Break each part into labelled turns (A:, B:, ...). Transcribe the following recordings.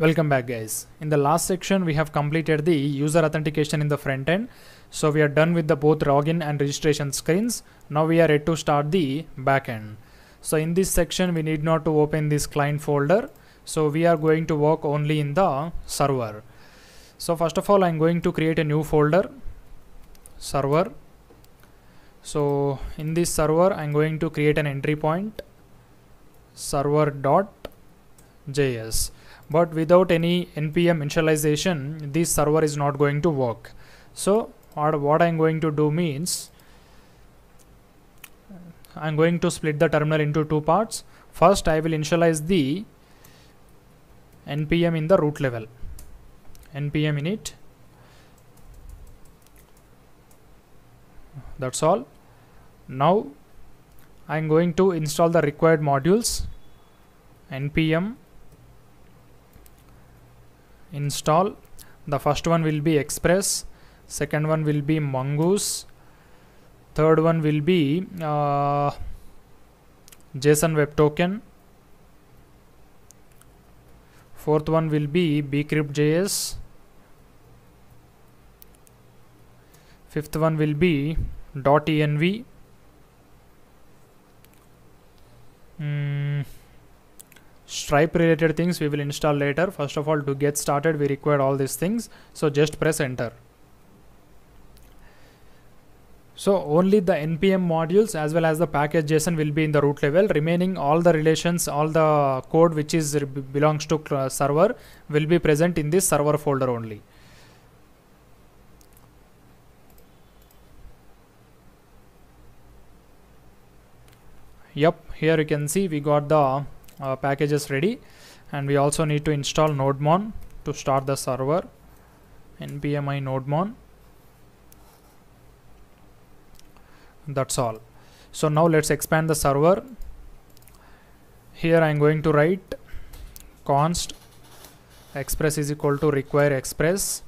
A: Welcome back guys. In the last section we have completed the user authentication in the front end. So we are done with the both login and registration screens. Now we are ready to start the back end. So in this section we need not to open this client folder. So we are going to work only in the server. So first of all I'm going to create a new folder server. So in this server I'm going to create an entry point server.js but without any npm initialization this server is not going to work. So what, i'm going to do means i'm going to split the terminal into two parts. First i will initialize the npm in the root level. Npm init. That's all. Now i'm going to install the required modules npm install. The first one will be express second one will be mongoose third one will be uh, json web token. Fourth one will be bcrypt.js fifth one will be. dot .env mm, stripe related things we will install later. First of all to get started we require all these things. So just press enter. So only the npm modules as well as the package json will be in the root level. Remaining all the relations all the code which is belongs to server will be present in this server folder only. Yep here you can see we got the uh, is ready. And we also need to install nodemon to start the server. Npm i nodemon. That's all. So now let's expand the server. Here i'm going to write const express is equal to require express.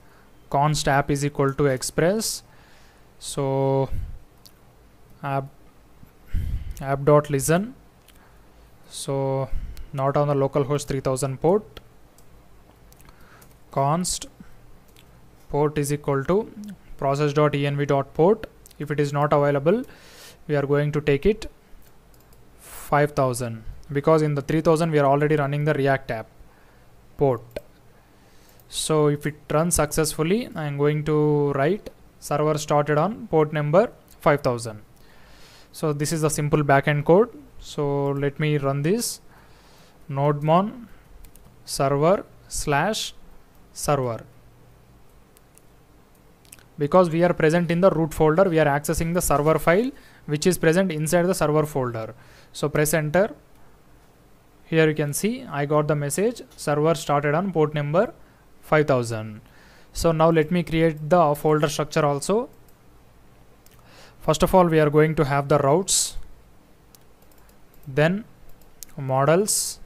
A: Const app is equal to express. So app app dot listen so not on the localhost 3000 port. Const port is equal to process.env.port if it is not available we are going to take it 5000 because in the 3000 we are already running the react app port. So if it runs successfully i am going to write server started on port number 5000 so this is the simple backend code so let me run this. Nodemon server slash server. Because we are present in the root folder we are accessing the server file which is present inside the server folder. So press enter. Here you can see I got the message server started on port number 5000 so now let me create the folder structure also. First of all we are going to have the routes then models.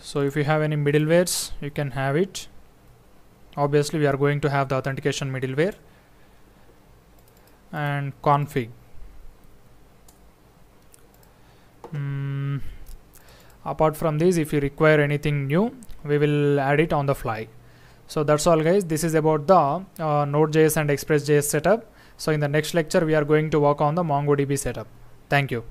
A: So if you have any middlewares you can have it. Obviously we are going to have the authentication middleware and config. Mm, apart from this if you require anything new we will add it on the fly. So that's all guys. This is about the uh, node.js and express.js setup. So in the next lecture we are going to work on the mongodb setup. Thank you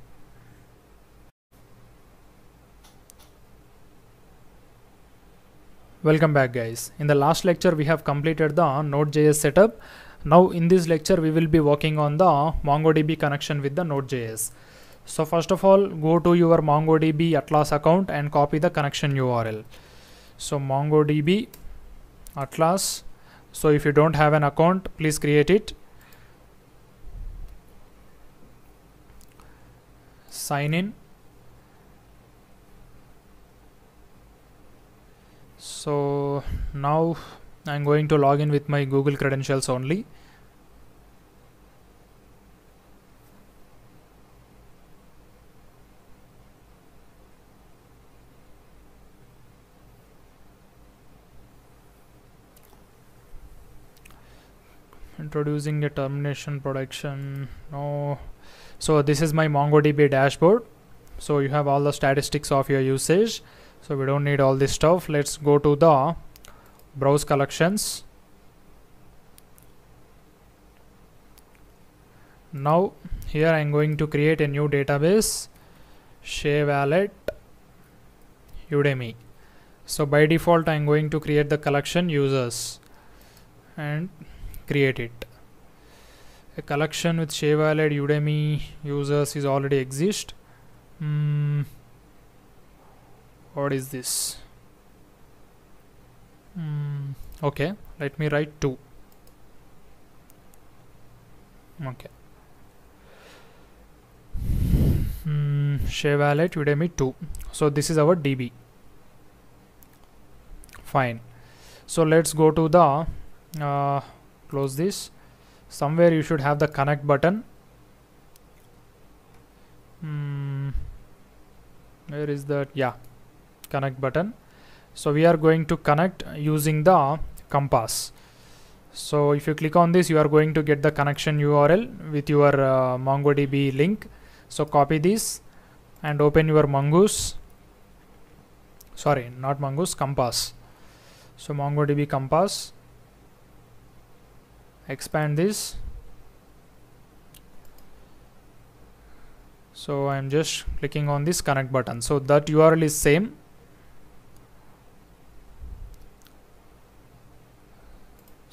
A: Welcome back guys. In the last lecture we have completed the Node.js setup. Now in this lecture we will be working on the MongoDB connection with the Node.js. So first of all go to your MongoDB Atlas account and copy the connection URL. So MongoDB Atlas. So if you don't have an account please create it. Sign in so now I'm going to log in with my Google credentials only. Introducing a termination production no. So this is my MongoDB dashboard. So you have all the statistics of your usage so we don't need all this stuff. Let's go to the browse collections. Now here I'm going to create a new database. Shea Wallet Udemy. So by default I'm going to create the collection users and create it. A collection with Shea Wallet Udemy users is already exist. Mm, what is this? Mm, okay. Let me write 2 okay. Mm, Shea Wallet. Udemy 2 so this is our DB fine. So let's go to the uh, close this. Somewhere you should have the connect button. Mm, where is that? Yeah connect button. So we are going to connect using the compass. So if you click on this you are going to get the connection URL with your uh, MongoDB link. So copy this and open your mongoose. Sorry not mongoose compass. So MongoDB compass. Expand this. So I'm just clicking on this connect button. So that URL is same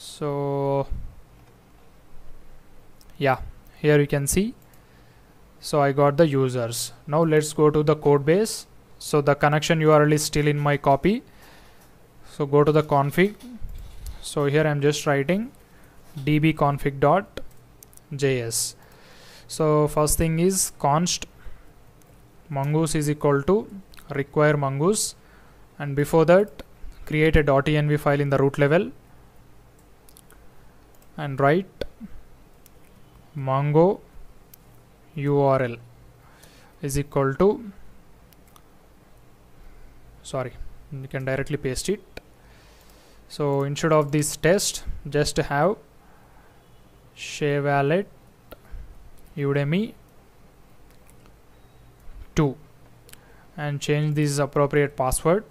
A: so yeah here you can see. So I got the users. Now let's go to the code base. So the connection URL is still in my copy. So go to the config. So here I'm just writing dbconfig.js so first thing is const. Mongoose is equal to require mongoose. And before that create a .env file in the root level and write mongo url is equal to sorry you can directly paste it. So instead of this test just have Wallet Udemy 2 and change this appropriate password.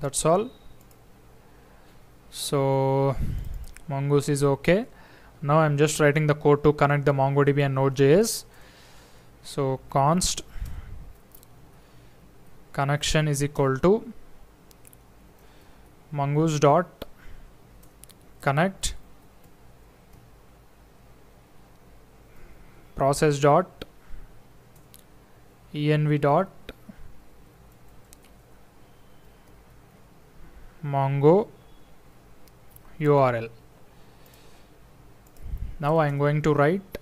A: That's all so mongoose is okay. Now I'm just writing the code to connect the MongoDB and Node.js so const connection is equal to mongoose dot connect process dot env dot mongo url now I am going to write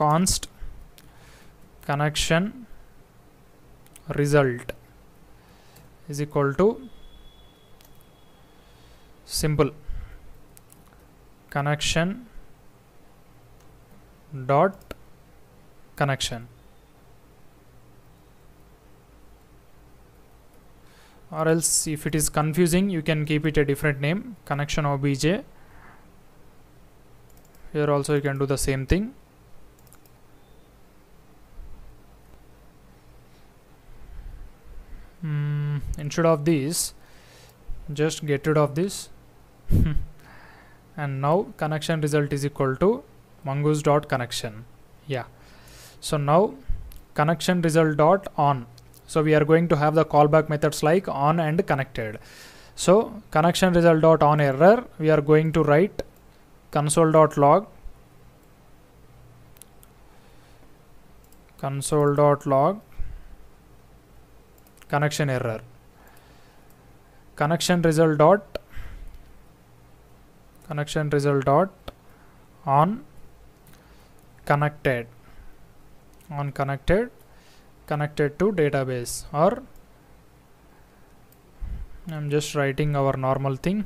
A: const connection result is equal to simple connection dot connection or else if it is confusing you can keep it a different name. Connection obj here also you can do the same thing. Mm, instead of this just get rid of this. And now connection result is equal to mongoose dot connection. Yeah. So now connection result dot on so we are going to have the callback methods like on and connected. So connection result dot on error we are going to write console dot log console dot log connection error. Connection result dot connection result dot on connected on connected connected to database or I'm just writing our normal thing.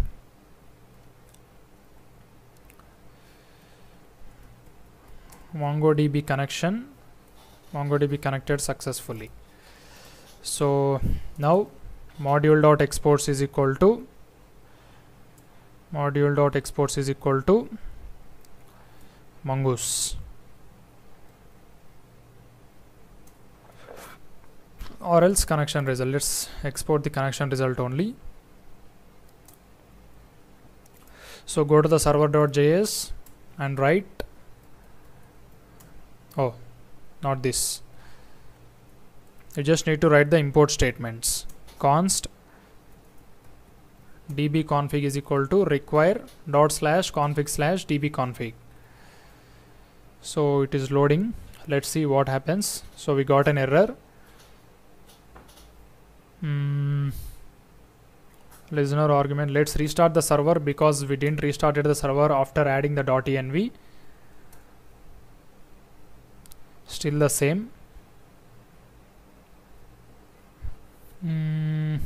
A: MongoDB connection. MongoDB connected successfully. So now module dot exports is equal to module dot exports is equal to mongoose or else connection result. Let's export the connection result only. So go to the server.js and write oh not this. You just need to write the import statements. const db config is equal to require dot slash config slash db config. So it is loading. Let's see what happens. So we got an error listener argument. Let's restart the server because we didn't restarted the server after adding the .env still the same. Mm,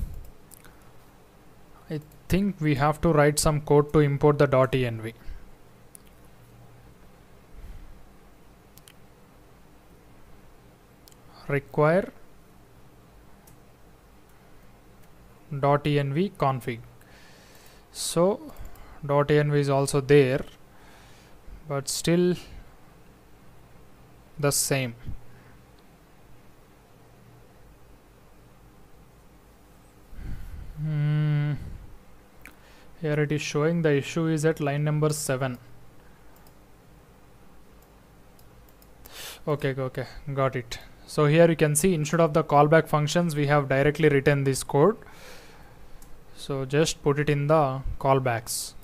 A: I think we have to write some code to import the .env require .env config. So dot .env is also there but still the same. Hmm. here it is showing. The issue is at line number 7 okay okay. Got it. So here you can see instead of the callback functions we have directly written this code so just put it in the callbacks.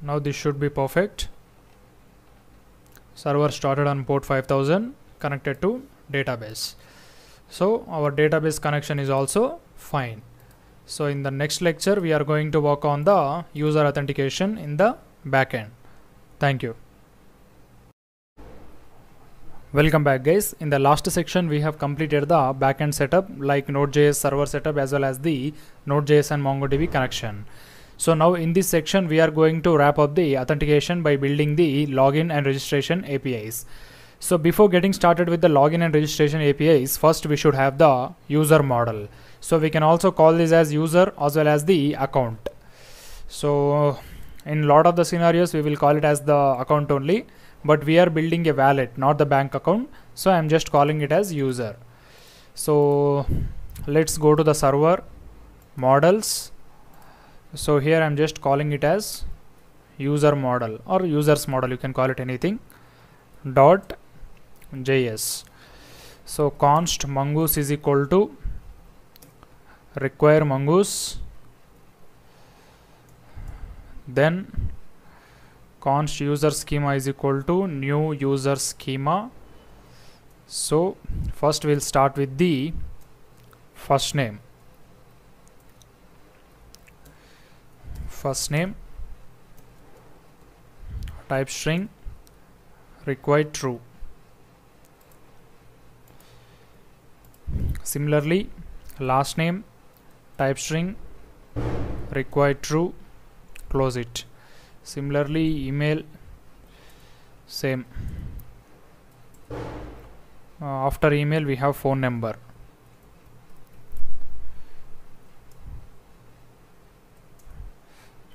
A: Now this should be perfect. Server started on port 5000 connected to database. So our database connection is also fine. So in the next lecture we are going to work on the user authentication in the backend. Thank you Welcome back guys. In the last section we have completed the backend setup like Node.js server setup as well as the Node.js and MongoDB connection. So now in this section we are going to wrap up the authentication by building the login and registration APIs. So before getting started with the login and registration APIs, first we should have the user model. So we can also call this as user as well as the account. So in lot of the scenarios we will call it as the account only but we are building a wallet not the bank account. So I'm just calling it as user. So let's go to the server models. So here I'm just calling it as user model or users model. You can call it anything. Dot js so const mongoose is equal to require mongoose. Then const user schema is equal to new user schema. So first we'll start with the first name. First name type string required true. Similarly last name type string required true close it similarly email same. Uh, after email we have phone number.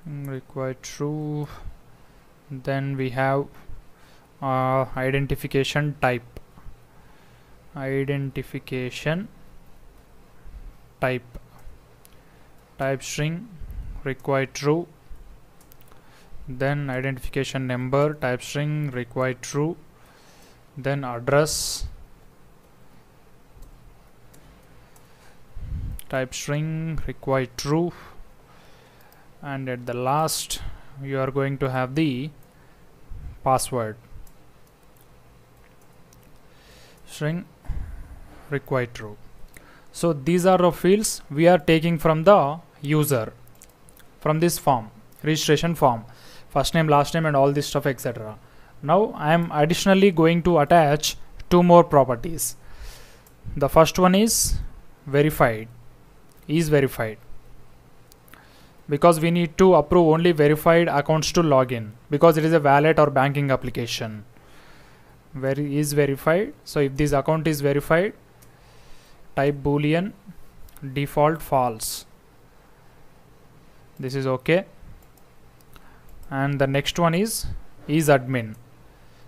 A: Required true. Then we have uh, identification type. Identification type. Type string required true then identification number type string required true. Then address. Type string required true. And at the last you are going to have the password. String required true. So these are the fields we are taking from the user from this form registration form first name last name and all this stuff etc now I am additionally going to attach two more properties. The first one is verified is verified. Because we need to approve only verified accounts to login because it is a wallet or banking application. Where is verified. So if this account is verified type boolean default false. This is okay and the next one is is admin.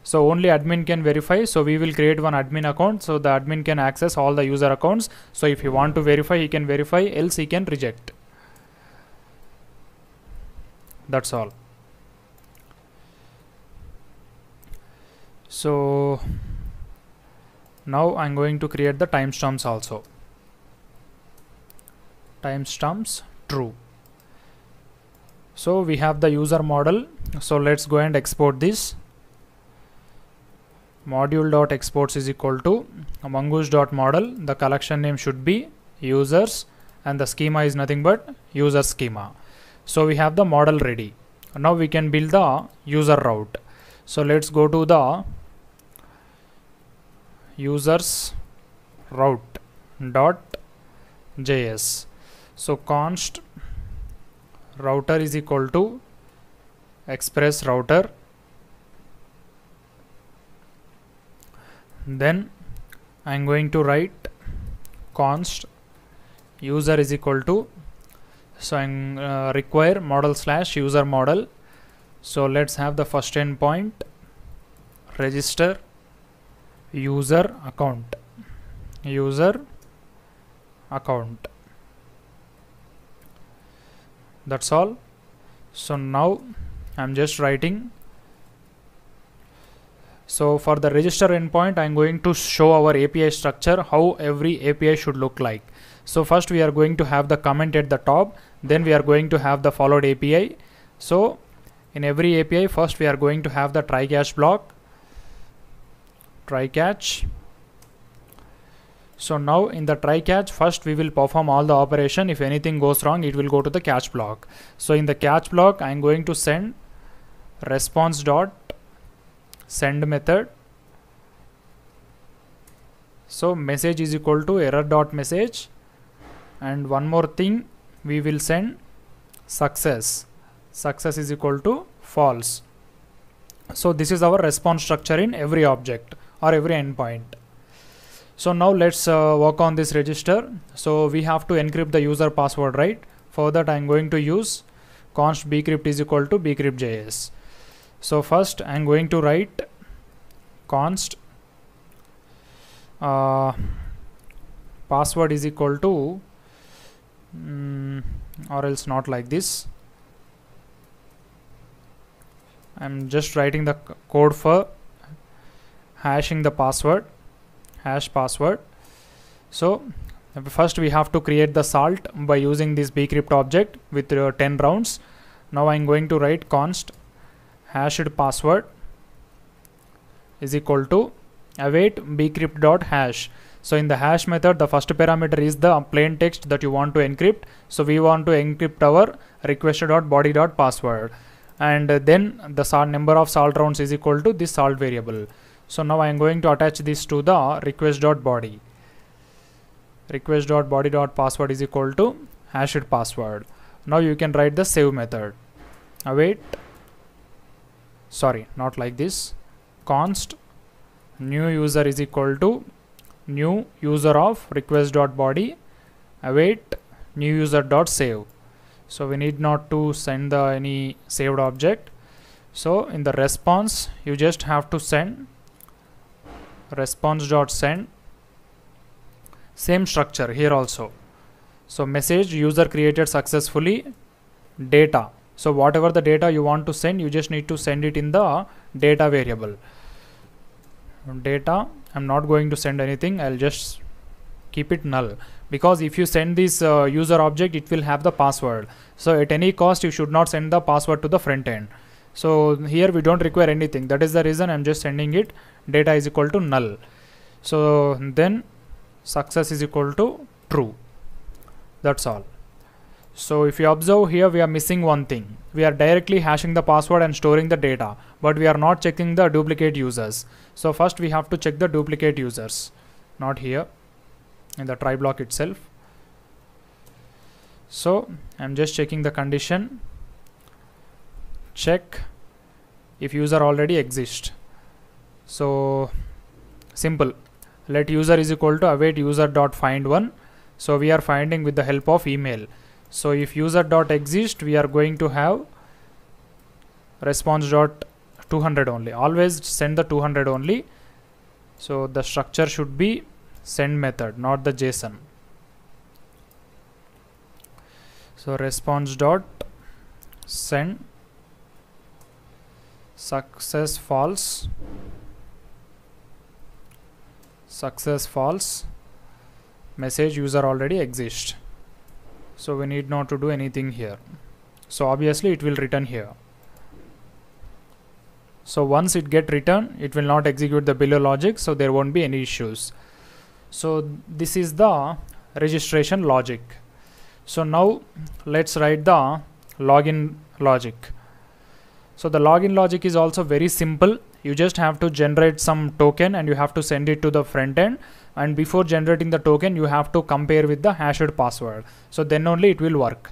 A: So only admin can verify. So we will create one admin account. So the admin can access all the user accounts. So if you want to verify he can verify. Else he can reject. That's all. So now I'm going to create the timestamps also. Timestamps true so we have the user model. So let's go and export this. Module dot exports is equal to mongoose dot model. The collection name should be users and the schema is nothing but user schema. So we have the model ready. Now we can build the user route. So let's go to the users route dot js so const router is equal to express router. Then I'm going to write const user is equal to so I'm uh, require model slash user model. So let's have the first endpoint register user account user account that's all. So now I'm just writing. So for the register endpoint I'm going to show our API structure how every API should look like. So first we are going to have the comment at the top. Then we are going to have the followed API so in every API first we are going to have the try catch block. Try catch so now in the try catch first we will perform all the operation. If anything goes wrong it will go to the catch block. So in the catch block I'm going to send response dot send method. So message is equal to error dot message. And one more thing we will send success. Success is equal to false. So this is our response structure in every object or every endpoint so now let's uh, work on this register. So we have to encrypt the user password right? For that I'm going to use const bcrypt is equal to bcrypt.js so first I'm going to write const uh, password is equal to mm, or else not like this. I'm just writing the code for hashing the password hash password. So first we have to create the salt by using this bcrypt object with uh, 10 rounds. Now I'm going to write const hashed password is equal to await bcrypt dot hash. So in the hash method the first parameter is the plain text that you want to encrypt. So we want to encrypt our request dot body dot password. And then the salt number of salt rounds is equal to this salt variable so now I am going to attach this to the request dot body request dot body dot password is equal to hashed password. Now you can write the save method. Await sorry not like this. Const. New user is equal to new user of request dot body await new user dot save. So we need not to send the any saved object. So in the response you just have to send response dot send. Same structure here also. So message user created successfully. Data. So whatever the data you want to send you just need to send it in the data variable. Data I'm not going to send anything. I'll just keep it null. Because if you send this uh, user object it will have the password. So at any cost you should not send the password to the front end. So here we don't require anything. That is the reason I'm just sending it data is equal to null. So then success is equal to true. That's all. So if you observe here we are missing one thing. We are directly hashing the password and storing the data but we are not checking the duplicate users. So first we have to check the duplicate users. Not here in the try block itself. So I'm just checking the condition. Check if user already exists so simple. Let user is equal to await user dot find one. So we are finding with the help of email. So if user dot exist we are going to have response dot 200 only. Always send the 200 only. So the structure should be send method not the json. So response dot send success false success false message user already exists so we need not to do anything here. So obviously it will return here. So once it get returned it will not execute the below logic so there won't be any issues. So this is the registration logic. So now let's write the login logic. So the login logic is also very simple you just have to generate some token and you have to send it to the front end. And before generating the token you have to compare with the hashed password. So then only it will work.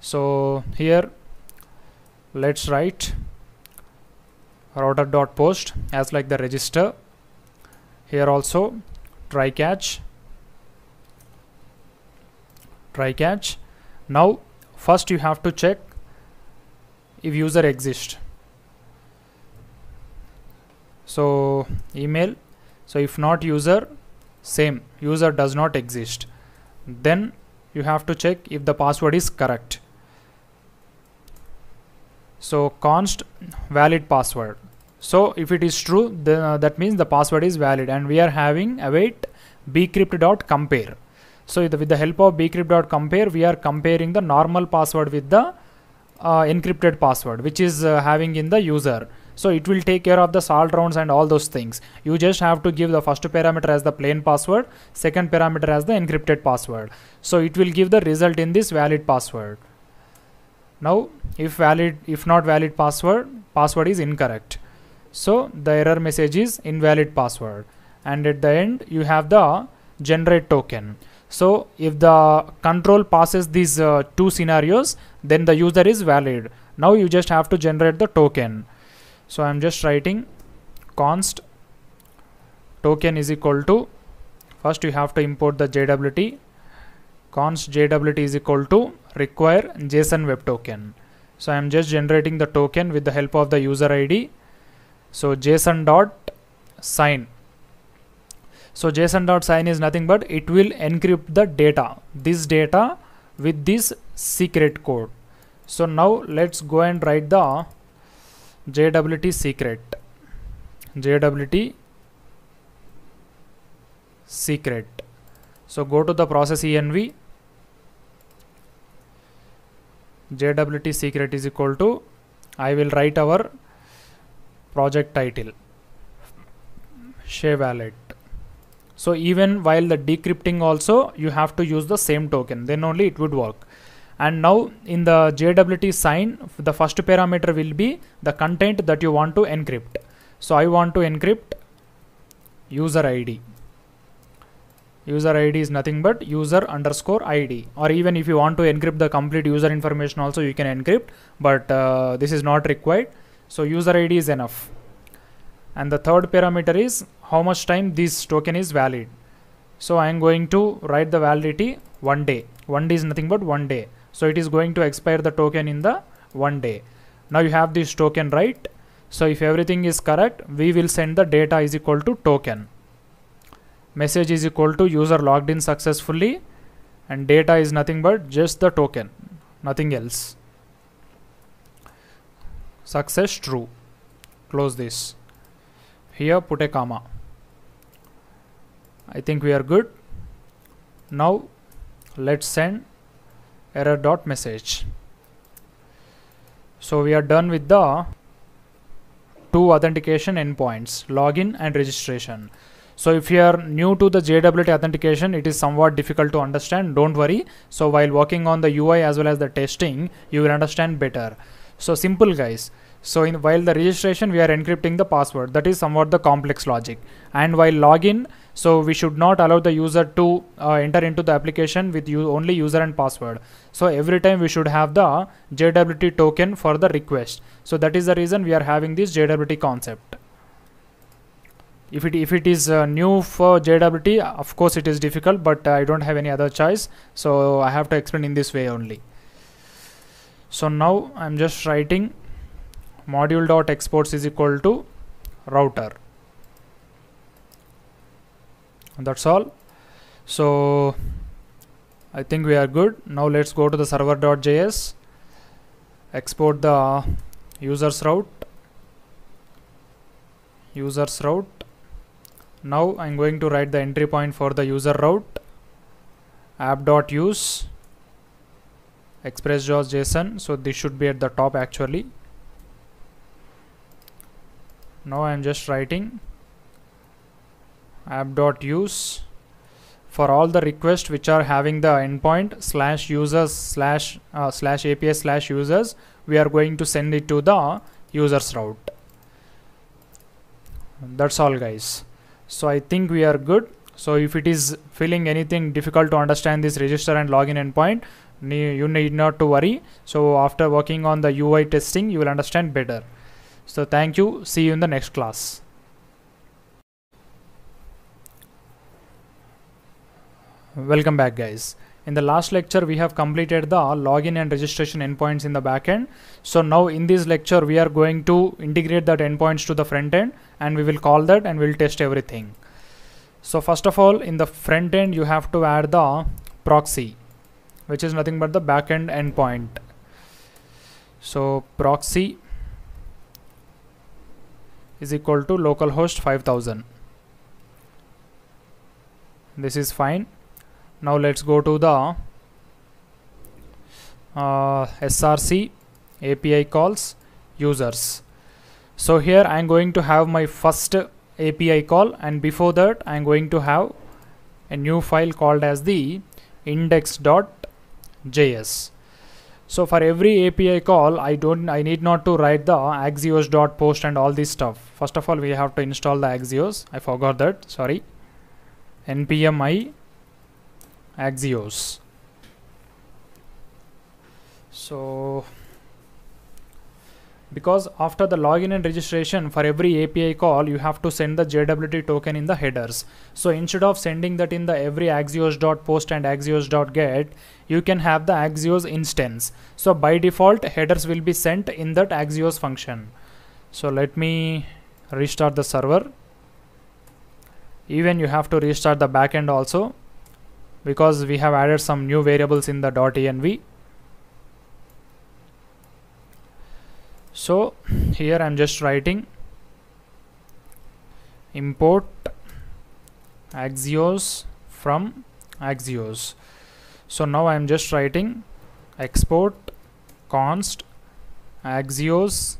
A: So here let's write router dot post as like the register. Here also try catch. Try catch. Now first you have to check if user exists so email. So if not user same. User does not exist. Then you have to check if the password is correct. So const valid password. So if it is true then uh, that means the password is valid and we are having await bcrypt.compare so with the help of bcrypt.compare we are comparing the normal password with the uh, encrypted password which is uh, having in the user so it will take care of the salt rounds and all those things. You just have to give the first parameter as the plain password second parameter as the encrypted password. So it will give the result in this valid password. Now if valid if not valid password password is incorrect. So the error message is invalid password. And at the end you have the generate token. So if the control passes these uh, two scenarios then the user is valid. Now you just have to generate the token so i'm just writing const token is equal to first you have to import the jwt const jwt is equal to require json web token. So i am just generating the token with the help of the user id so json dot sign. So json dot sign is nothing but it will encrypt the data. This data with this secret code. So now let's go and write the jwt secret. Jwt secret. So go to the process env jwt secret is equal to I will write our project title. Share wallet. So even while the decrypting also you have to use the same token. Then only it would work and now in the JWT sign the first parameter will be the content that you want to encrypt. So I want to encrypt user ID user id is nothing but user underscore id or even if you want to encrypt the complete user information also you can encrypt but uh, this is not required. So user id is enough. And the third parameter is how much time this token is valid. So i am going to write the validity one day. One day is nothing but one day so it is going to expire the token in the one day. Now you have this token right? So if everything is correct we will send the data is equal to token. Message is equal to user logged in successfully and data is nothing but just the token nothing else. Success true. Close this. Here put a comma. I think we are good. Now let's send error dot message so we are done with the two authentication endpoints login and registration so if you are new to the JWT authentication, it is somewhat difficult to understand. Don't worry. So while working on the UI as well as the testing, you will understand better. So simple guys. So in, while the registration, we are encrypting the password. That is somewhat the complex logic. And while login, so we should not allow the user to uh, enter into the application with only user and password. So every time we should have the JWT token for the request. So that is the reason we are having this JWT concept if it if it is uh, new for JWT of course it is difficult but uh, I don't have any other choice so I have to explain in this way only so now I'm just writing module dot exports is equal to router that's all. So I think we are good. Now let's go to the server.js export the users route. Users route. Now I'm going to write the entry point for the user route. app.use express.json so this should be at the top actually. Now I'm just writing app.use for all the requests which are having the endpoint slash users slash uh, slash API slash users we are going to send it to the users route. That's all guys. So I think we are good. So if it is feeling anything difficult to understand this register and login endpoint you need not to worry. So after working on the UI testing you will understand better. So thank you. See you in the next class welcome back guys. In the last lecture we have completed the login and registration endpoints in the backend. So now in this lecture we are going to integrate that endpoints to the front end and we will call that and we'll test everything. So first of all in the front end you have to add the proxy which is nothing but the backend endpoint. So proxy is equal to localhost 5000 this is fine now let's go to the uh, src api calls users so here i'm going to have my first api call and before that i'm going to have a new file called as the index.js so for every API call, I don't, I need not to write the Axios dot post and all this stuff. First of all, we have to install the Axios. I forgot that. Sorry. npm i Axios. So because after the login and registration for every API call you have to send the JWT token in the headers. So instead of sending that in the every axios.post and axios.get you can have the axios instance. So by default headers will be sent in that axios function. So let me restart the server. Even you have to restart the backend also because we have added some new variables in the dot .env so here I'm just writing import axios from axios. So now I'm just writing export const axios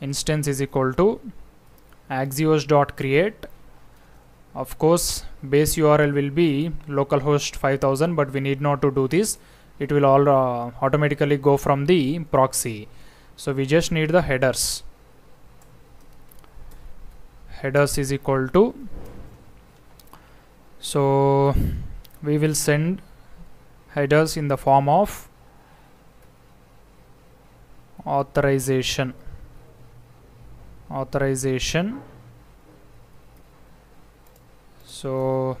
A: instance is equal to axios dot create of course base URL will be localhost 5000 but we need not to do this. It will all uh, automatically go from the proxy. So we just need the headers. Headers is equal to so we will send headers in the form of authorization. Authorization so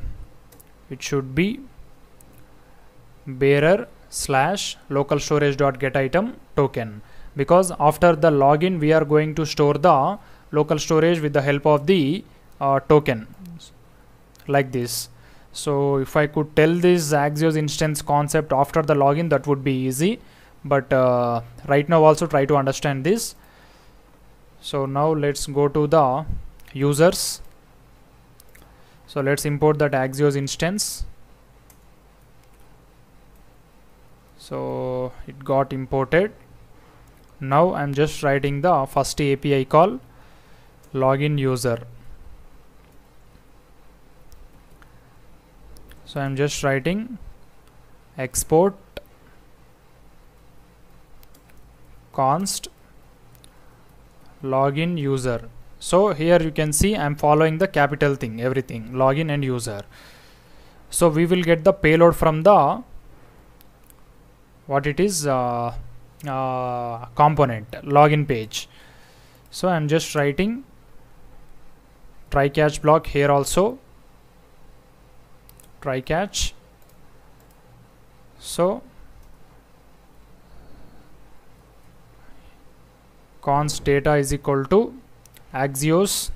A: it should be bearer slash local storage dot get item token. Because after the login we are going to store the local storage with the help of the uh, token. Like this. So if I could tell this Axios instance concept after the login that would be easy. But uh, right now also try to understand this. So now let's go to the users so let's import that Axios instance. So it got imported. Now I'm just writing the first API call login user. So I'm just writing export const login user so here you can see I'm following the capital thing everything login and user. So we will get the payload from the what it is uh, uh, component login page. So I'm just writing try catch block here also. Try catch so const data is equal to axios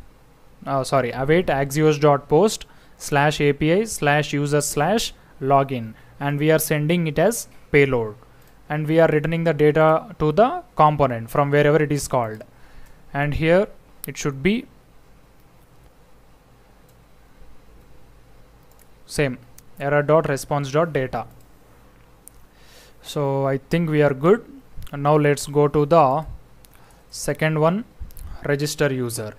A: uh, sorry await axios dot post slash api slash user slash login. And we are sending it as payload. And we are returning the data to the component from wherever it is called. And here it should be same error dot response dot data so I think we are good. And now let's go to the second one register user.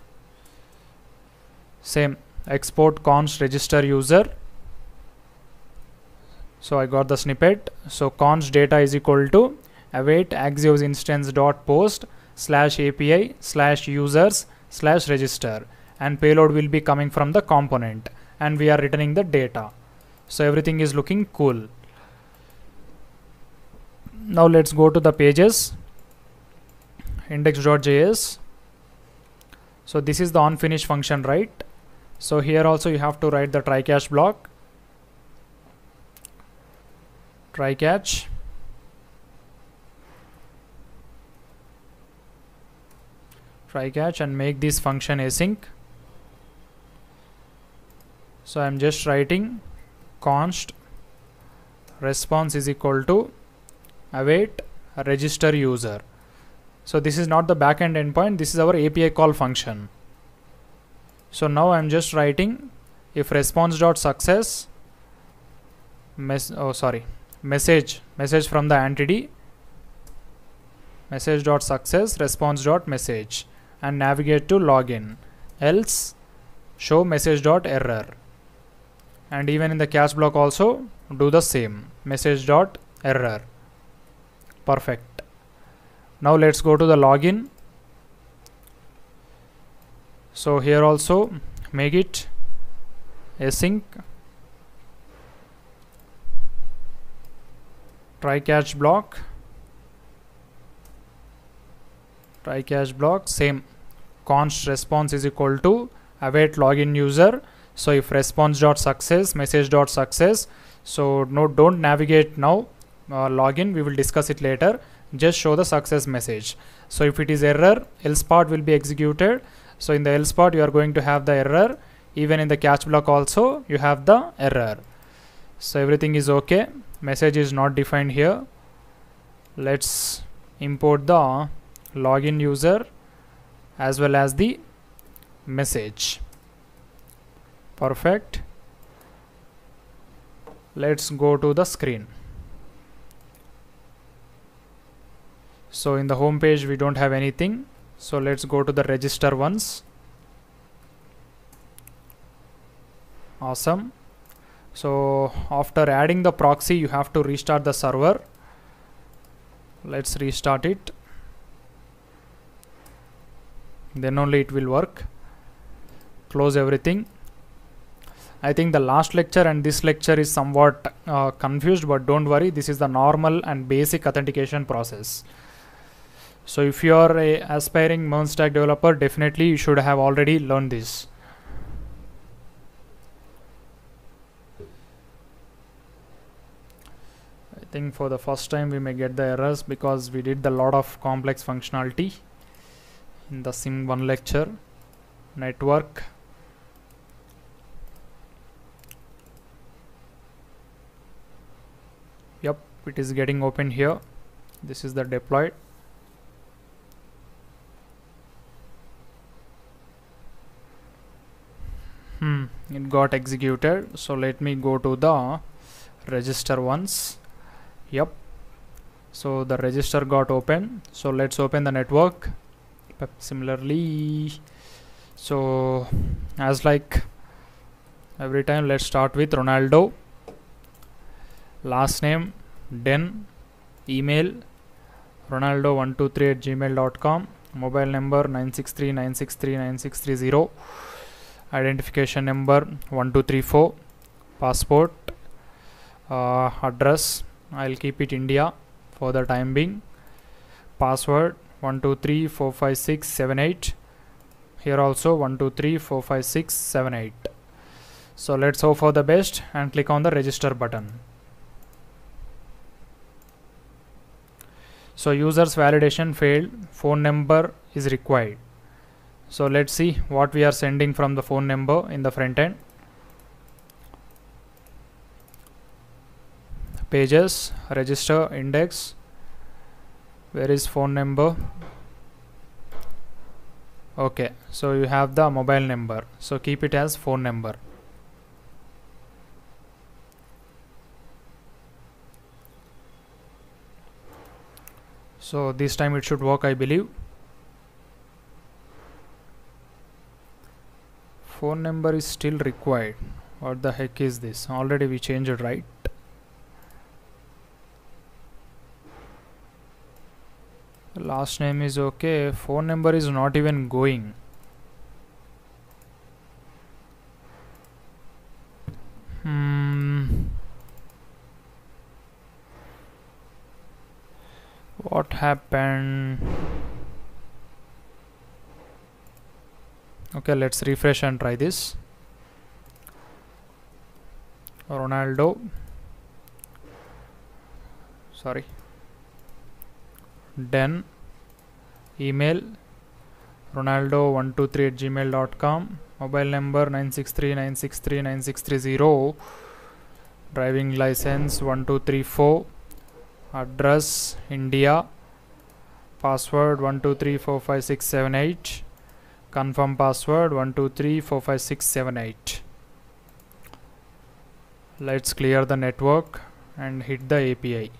A: Same export const register user. So I got the snippet. So const data is equal to await axios instance dot post slash api slash users slash register. And payload will be coming from the component. And we are returning the data. So everything is looking cool. Now let's go to the pages. Index.js so this is the onFinish function right? So here also you have to write the try catch block. Try catch try catch and make this function async. So I'm just writing const response is equal to await register user so this is not the backend endpoint this is our API call function. So now I'm just writing if response dot success mess oh sorry message message from the entity message dot success response dot message and navigate to login. Else show message dot error and even in the catch block also do the same message dot error perfect now let's go to the login. So here also make it async. Try catch block. Try catch block same. Const response is equal to await login user. So if response dot success message dot success so no don't navigate now uh, login. We will discuss it later just show the success message. So if it is error else part will be executed. So in the else part you are going to have the error. Even in the catch block also you have the error. So everything is okay. Message is not defined here. Let's import the login user as well as the message. Perfect. Let's go to the screen so in the home page we don't have anything. So let's go to the register ones awesome. So after adding the proxy you have to restart the server. Let's restart it. Then only it will work. Close everything. I think the last lecture and this lecture is somewhat uh, confused but don't worry. This is the normal and basic authentication process so if you are a aspiring MERN stack developer definitely you should have already learned this. I think for the first time we may get the errors because we did a lot of complex functionality in the sim1 lecture. Network. Yep it is getting open here. This is the deployed hmm it got executed. So let me go to the register once. Yep so the register got open. So let's open the network. Similarly so as like every time let's start with Ronaldo. Last name den. Email ronaldo123 at gmail.com mobile number 963 963 9630 identification number 1234 passport uh, address I'll keep it India for the time being password 1234567 here also 1234567 so let's hope for the best and click on the register button. So users validation failed phone number is required so let's see what we are sending from the phone number in the front end. Pages register index. Where is phone number? Okay so you have the mobile number. So keep it as phone number. So this time it should work I believe phone number is still required. What the heck is this? Already we changed it right? Last name is okay. Phone number is not even going. Hmm. What happened okay let's refresh and try this. Ronaldo. Sorry. Done email. Ronaldo123 at gmail.com mobile number 96396396330 driving license 1234 address India. Password 12345678 confirm password 12345678 let's clear the network and hit the API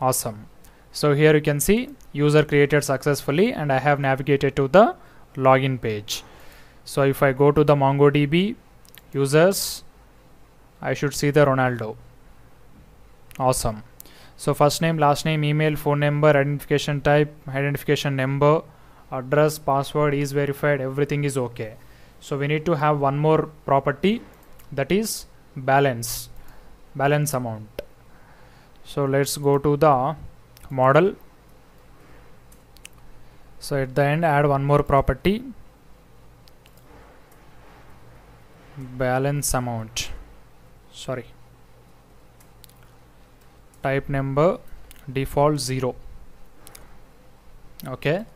A: awesome. So here you can see user created successfully and I have navigated to the login page. So if I go to the MongoDB users I should see the Ronaldo. Awesome. So first name last name email phone number identification type identification number address password is verified everything is okay. So we need to have one more property that is balance balance amount. So let's go to the model. So at the end add one more property. Balance amount. Sorry. Type number default 0 okay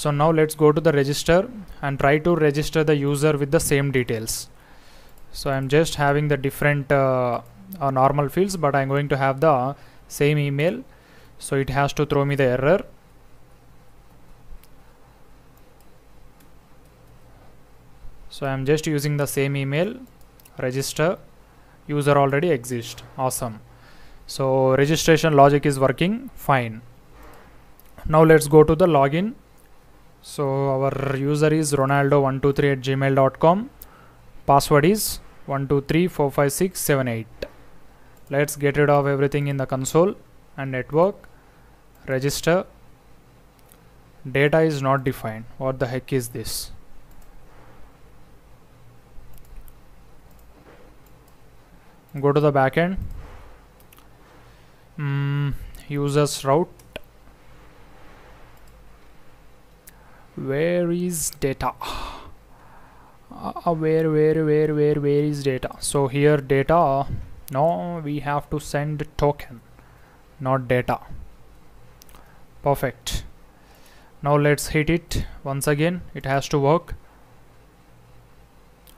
A: so now let's go to the register and try to register the user with the same details. So I'm just having the different uh, uh, normal fields but I'm going to have the same email. So it has to throw me the error. So I'm just using the same email. Register. User already exists awesome. So registration logic is working. Fine. Now let's go to the login so our user is ronaldo123 at gmail.com password is 1234567 let's get rid of everything in the console and network. Register. Data is not defined. What the heck is this? Go to the backend mm, users route where is data? Uh, where where where where where is data? So here data now we have to send token not data. Perfect. Now let's hit it once again. It has to work.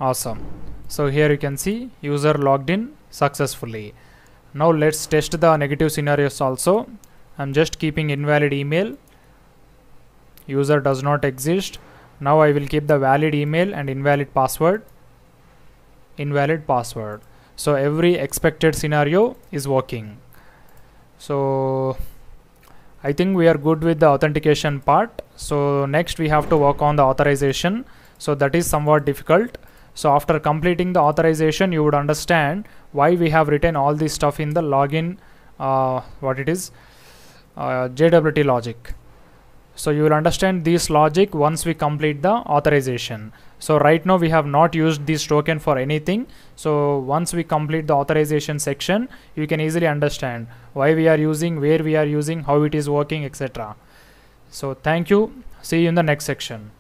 A: Awesome. So here you can see user logged in successfully. Now let's test the negative scenarios also. I'm just keeping invalid email user does not exist. Now I will keep the valid email and invalid password. Invalid password. So every expected scenario is working. So I think we are good with the authentication part. So next we have to work on the authorization. So that is somewhat difficult. So after completing the authorization you would understand why we have written all this stuff in the login uh, what it is uh, JWT logic so you will understand this logic once we complete the authorization. So right now we have not used this token for anything. So once we complete the authorization section you can easily understand why we are using where we are using how it is working etc so thank you. See you in the next section